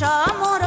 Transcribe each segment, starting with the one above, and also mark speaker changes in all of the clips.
Speaker 1: সময়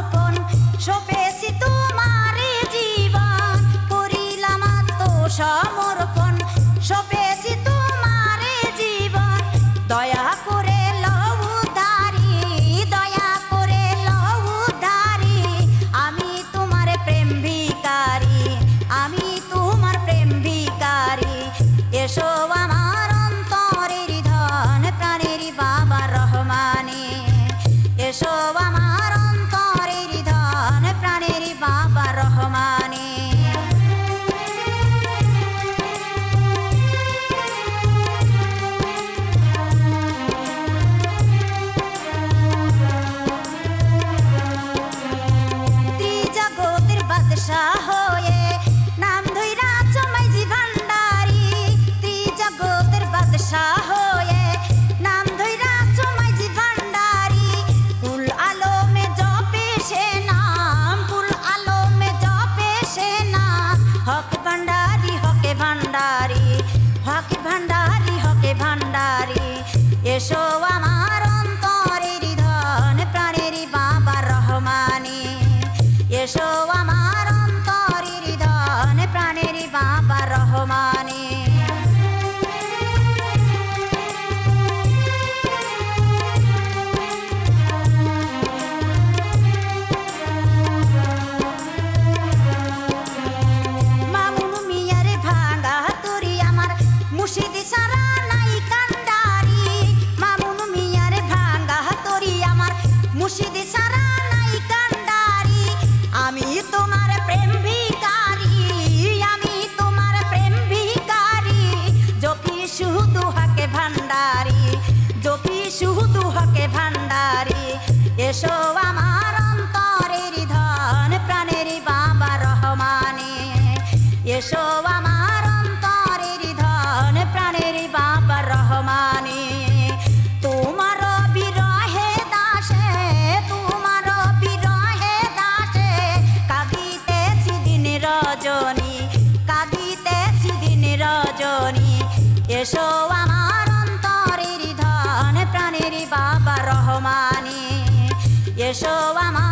Speaker 1: 手腕手腕 এসো আমার